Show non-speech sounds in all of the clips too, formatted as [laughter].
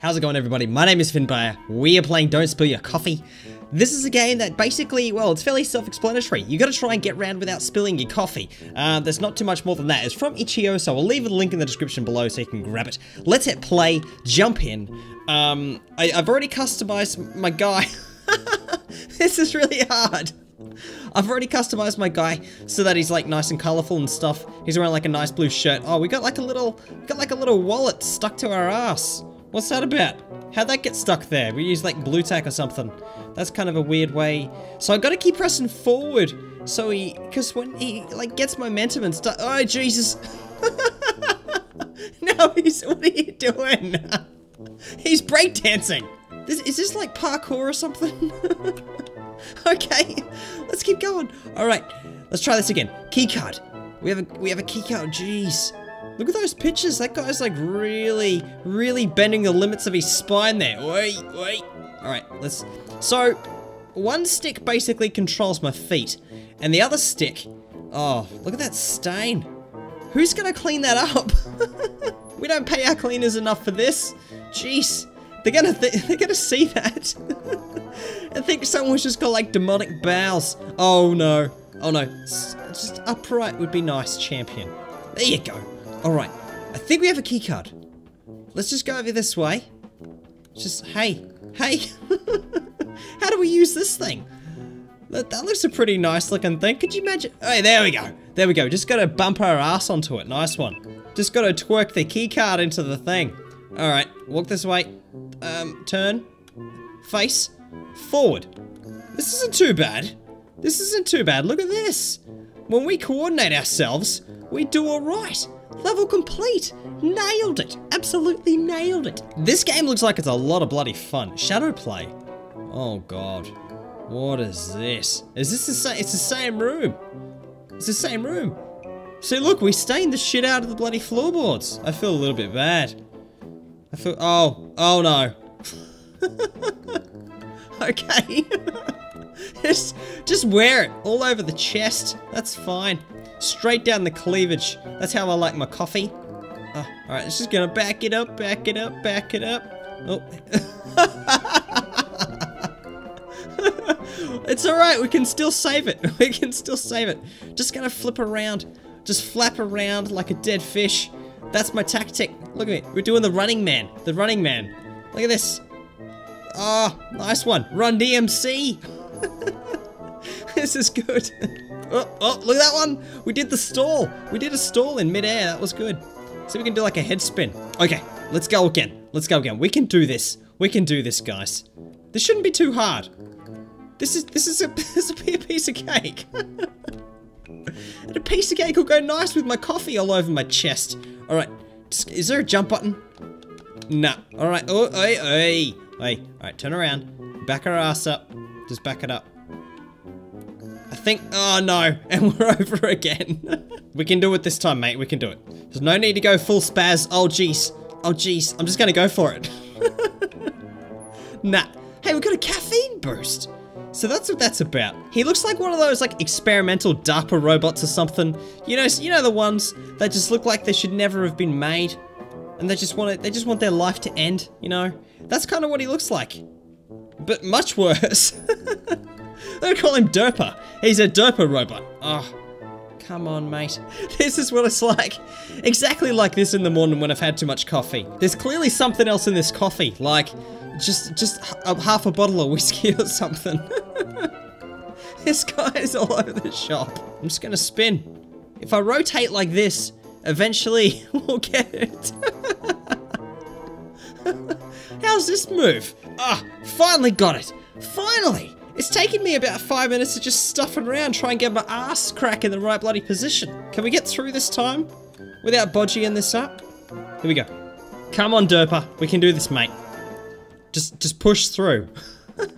How's it going everybody? My name is Fynnpire. We are playing Don't Spill Your Coffee. This is a game that basically, well, it's fairly self-explanatory. You gotta try and get around without spilling your coffee. Uh, there's not too much more than that. It's from itch.io, so I'll leave a link in the description below so you can grab it. Let's hit play, jump in. Um, I, I've already customized my guy. [laughs] this is really hard. I've already customized my guy so that he's like nice and colorful and stuff. He's wearing like a nice blue shirt. Oh, we got like a little, got like a little wallet stuck to our ass. What's that about? How'd that get stuck there? We use like blue tack or something. That's kind of a weird way. So I gotta keep pressing forward. So he, because when he like gets momentum and stuff. Oh, Jesus. [laughs] no, he's, what are you doing? [laughs] he's breakdancing. This, is this like parkour or something? [laughs] okay, let's keep going. All right, let's try this again. Keycard. We have a we have a keycard. Jeez. Look at those pictures. That guy's like really, really bending the limits of his spine there. Wait, wait. All right, let's. So, one stick basically controls my feet, and the other stick. Oh, look at that stain. Who's gonna clean that up? [laughs] we don't pay our cleaners enough for this. Jeez, they're gonna th [laughs] they're gonna see that. [laughs] I think someone's just got like demonic bowels. Oh no. Oh no. Just upright would be nice, champion. There you go. Alright. I think we have a keycard. Let's just go over this way. Just, hey. Hey. [laughs] How do we use this thing? That, that looks a pretty nice looking thing. Could you imagine? Hey, there we go. There we go. Just gotta bump our ass onto it. Nice one. Just gotta twerk the keycard into the thing. Alright. Walk this way. Um, turn. Face. Forward. This isn't too bad. This isn't too bad. Look at this. When we coordinate ourselves, we do alright. Level complete! Nailed it! Absolutely nailed it! This game looks like it's a lot of bloody fun. Shadow play. Oh god. What is this? Is this the same? It's the same room. It's the same room. See, look, we stained the shit out of the bloody floorboards. I feel a little bit bad. I feel. Oh, oh no. [laughs] okay. [laughs] just, just wear it all over the chest. That's fine. Straight down the cleavage. That's how I like my coffee. Oh, Alright, it's just gonna back it up, back it up, back it up. Oh. [laughs] it's alright, we can still save it. [laughs] We can still save it. Just gonna flip around. Just flap around like a dead fish. That's my tactic. Look at me. We're doing the running man. The running man. Look at this. Oh, nice one. Run DMC. [laughs] this is good. Oh, oh, look at that one. We did the stall. We did a stall in midair. That was good. So we can do like a head spin. Okay, let's go again. Let's go again. We can do this. We can do this, guys. This shouldn't be too hard. This is this is a [laughs] this will be a piece of cake. [laughs] and a piece of cake will go nice with my coffee all over my chest. All right. Is there a jump button? Nah. All right. Oh, hey, hey, hey. All right. Turn around. Back our ass up. Just back it up think, oh no, [laughs] and we're over again. [laughs] we can do it this time, mate, we can do it. There's no need to go full spaz. Oh, jeez. Oh, jeez. I'm just gonna go for it. [laughs] nah. Hey, we got a caffeine boost. So that's what that's about. He looks like one of those like experimental DARPA robots or something. You know, you know the ones that just look like they should never have been made, and they just want it. They just want their life to end. You know, that's kind of what he looks like, but much worse. They call him Derper. He's a Derper robot. Oh, come on, mate. [laughs] This is what it's like. Exactly like this in the morning when I've had too much coffee. There's clearly something else in this coffee, like just just a, half a bottle of whiskey [laughs] or something. [laughs] this guy is all over the shop. I'm just gonna spin. If I rotate like this, eventually we'll get it. How's this move? Ah, finally got it. Finally! It's taken me about five minutes to just stuff around, try and get my ass crack in the right bloody position. Can we get through this time without bodging this up? Here we go. Come on, Derper. We can do this, mate. Just, just push through.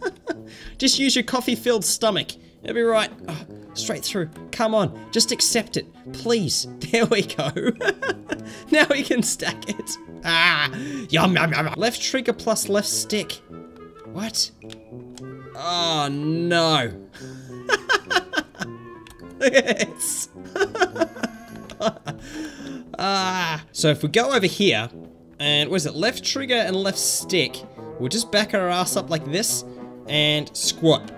[laughs] just use your coffee-filled stomach. It'll be right. Oh, straight through. Come on. Just accept it. Please. [laughs] There we go. [laughs] now we can stack it. Ah. Yum, yum, yum. Left trigger plus left stick. What? Oh no. [laughs] [laughs] ah. So if we go over here and what is it? Left trigger and left stick. We'll just back our ass up like this and squat.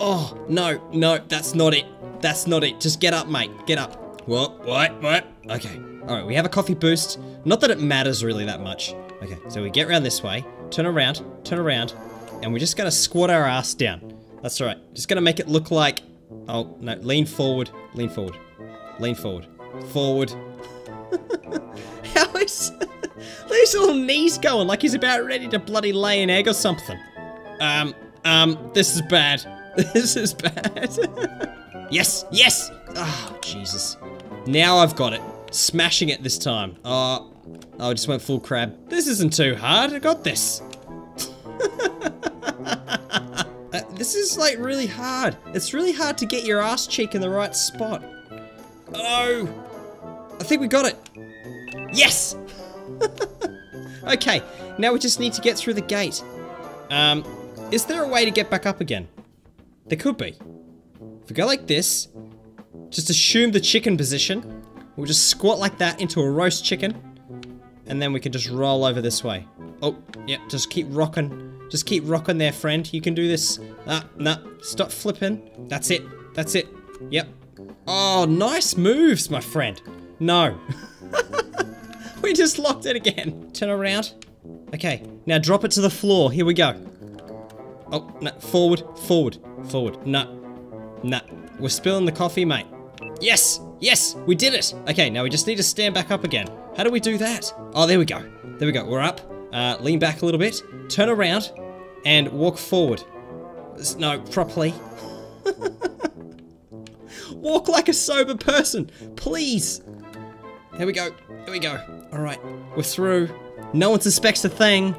Oh, no, no, that's not it. That's not it. Just get up, mate. Get up. What? What? What? Okay. All right, we have a coffee boost. Not that it matters really that much. Okay, so we get around this way, turn around, turn around, and we're just gonna squat our ass down. That's right. Just gonna make it look like... Oh, no, lean forward, lean forward, lean forward, forward. [laughs] How is... [laughs] These little knees going like he's about ready to bloody lay an egg or something. Um, um, this is bad. [laughs] This is bad. yes, yes! Oh, Jesus. Now I've got it. Smashing it this time. Oh, oh, I just went full crab. This isn't too hard. I got this. This is like really hard. It's really hard to get your ass cheek in the right spot. Oh, I think we got it. Yes! [laughs] okay, now we just need to get through the gate. Um, is there a way to get back up again? There could be. If we go like this, just assume the chicken position. We'll just squat like that into a roast chicken. And then we can just roll over this way. Oh, yeah, just keep rocking. Just keep rocking there, friend. You can do this. Ah, nah, stop flipping. That's it. That's it. Yep. Oh, nice moves, my friend. No. [laughs] we just locked it again. Turn around. Okay, now drop it to the floor. Here we go. Oh, no, forward, forward, forward. No, no. We're spilling the coffee, mate. Yes, yes, we did it. Okay, now we just need to stand back up again. How do we do that? Oh, there we go. There we go. We're up. Uh, lean back a little bit. Turn around and walk forward. No, properly. [laughs] walk like a sober person, please. There we go. There we go. All right, we're through. No one suspects a thing.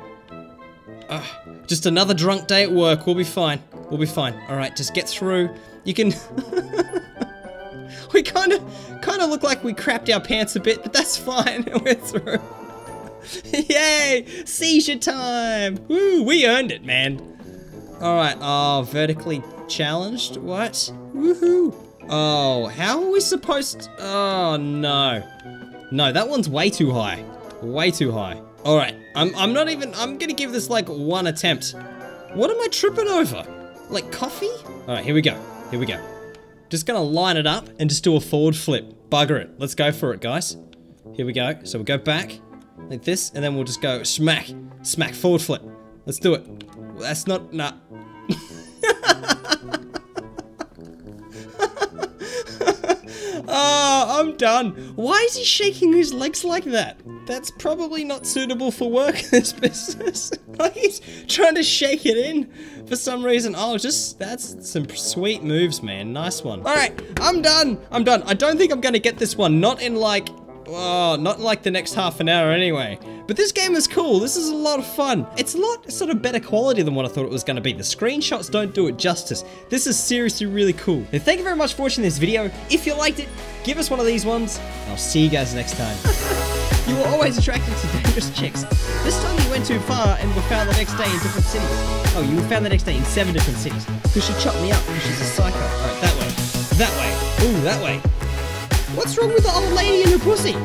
Uh, just another drunk day at work. We'll be fine. We'll be fine. All right, just get through. You can. [laughs] we kind of, kind of look like we crapped our pants a bit, but that's [laughs] fine. We're through. [laughs] Yay! Seizure time! Woo! We earned it, man. All right. Oh, uh, vertically challenged. What? Woohoo! Oh, how are we supposed? To... Oh no, no, that one's way too high. Way too high. All right. I'm. I'm not even. I'm gonna give this like one attempt. What am I tripping over? Like coffee? All right. Here we go. Here we go. Just gonna line it up and just do a forward flip. Bugger it. Let's go for it, guys. Here we go. So we'll go back like this, and then we'll just go smack, smack, forward flip. Let's do it. That's not, nah. oh, [laughs] I'm done. Why is he shaking his legs like that? That's probably not suitable for work in this [laughs] business. [laughs] like he's trying to shake it in for some reason. Oh, just, that's some sweet moves, man. Nice one. All right, I'm done. I'm done. I don't think I'm gonna get this one. Not in like Oh, not like the next half an hour anyway. But this game is cool. This is a lot of fun. It's a lot sort of better quality than what I thought it was going to be. The screenshots don't do it justice. This is seriously really cool. And thank you very much for watching this video. If you liked it, give us one of these ones. I'll see you guys next time. [laughs] you were always attracted to dangerous chicks. This time you went too far and were found the next day in different cities. Oh, you were found the next day in seven different cities. Because she chopped me up because she's a psycho. Alright, that way. That way. Ooh, that way. What's wrong with the old lady and her pussy?